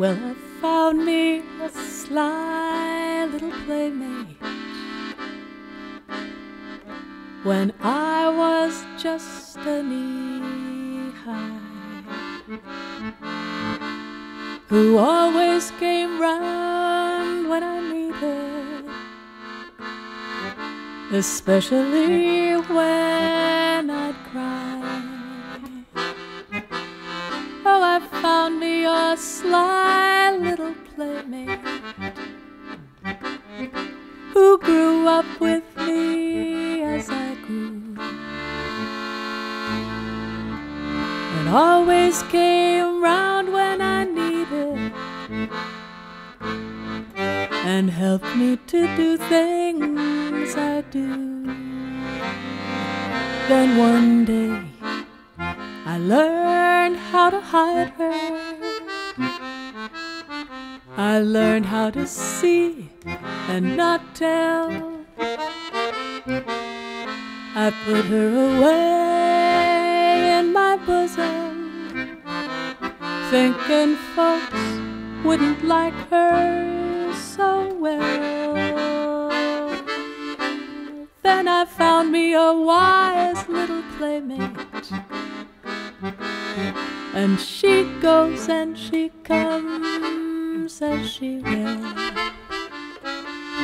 Well, I found me a sly little playmate. When I was just a knee high, who always came round when I needed, especially when I'd cry. Oh, I found me a sly up with me as I grew and always came round when I needed and helped me to do things I do. Then one day I learned how to hide her. I learned how to see and not tell. I put her away in my bosom, thinking folks wouldn't like her so well. Then I found me a wise little playmate and she goes and she comes as she will.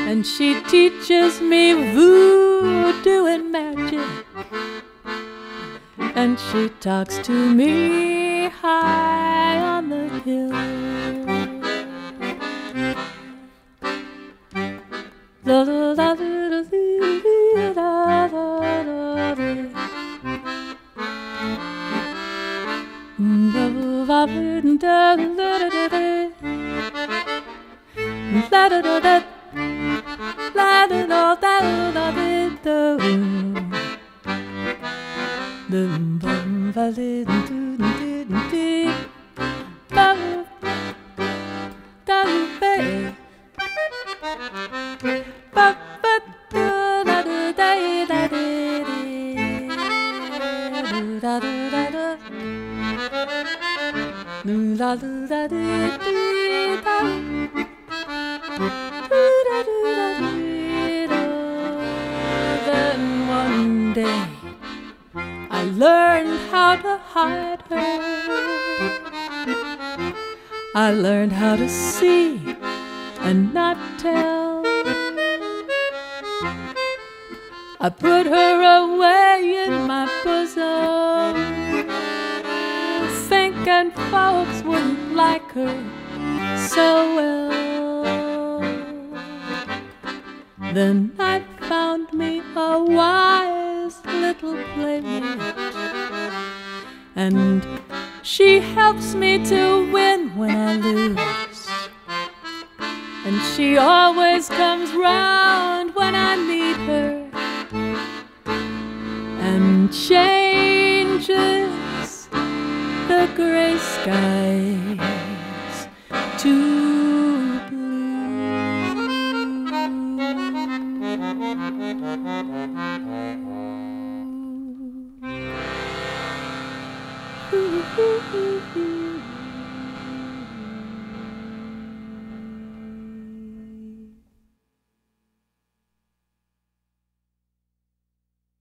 And she teaches me voodoo and magic. And she talks to me high on the hill. La la la la la la la la da da da da Loo la loo da dee dee da. Learned how to hide her. I learned how to see and not tell. I put her away in my bosom, thinking folks wouldn't like her so well. Then I found me a wise and she helps me to win when I lose. And she always comes round when I need her and changes the gray to Ooh.